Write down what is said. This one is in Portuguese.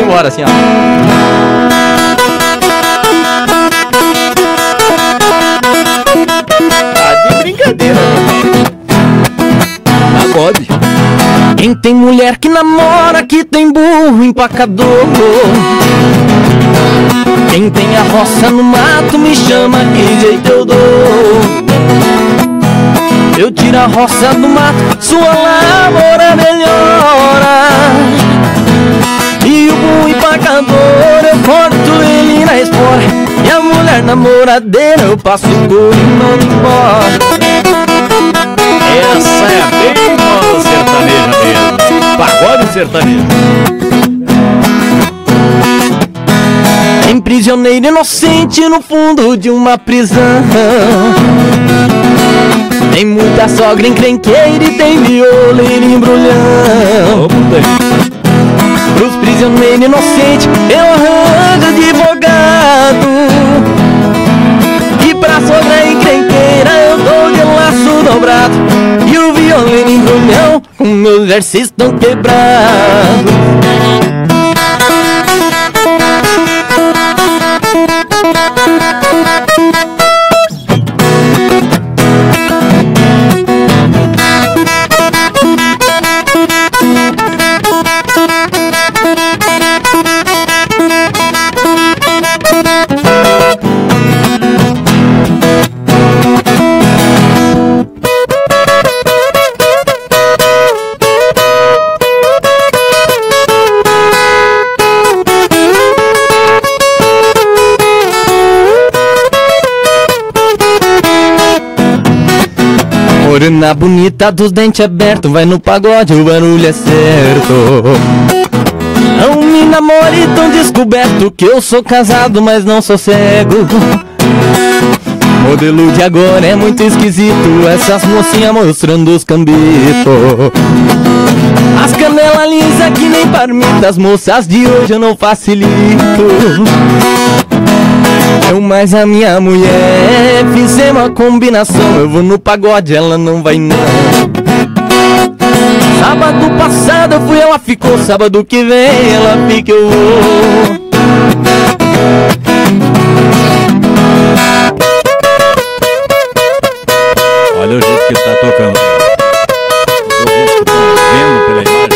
indo embora, assim, ó. Tá de brincadeira. Pagode. Quem tem mulher que namora, que tem burro empacador. Quem tem a roça no mato, me chama, que jeito eu dou. Eu tiro a roça do mato, sua lavoura melhora. Namoradeira, eu passo o couro e mando embora. Essa é bem moda sertaneja mesmo. Pagode sertanejo. Tem prisioneiro inocente no fundo de uma prisão. Tem muita sogra encrenqueira e tem violeiro embrulhão. Ô, puta. Pros prisioneiros inocentes eu arranjo advogado. Versos estão quebrados. Morena bonita dos dentes abertos, vai no pagode, o barulho é certo. Não me namore tão descoberto que eu sou casado, mas não sou cego. Modelo de agora é muito esquisito, essas mocinhas mostrando os cambitos. As canelas lisas que nem parmita, as moças de hoje eu não facilito. Eu mais a minha mulher. Fizemos uma combinação. Eu vou no pagode, ela não vai não. Sábado passado eu fui, ela ficou. Sábado que vem ela fica, eu vou. Olha o jeito que ele tá tocando O jeito que eu tô tá vendo pela imagem.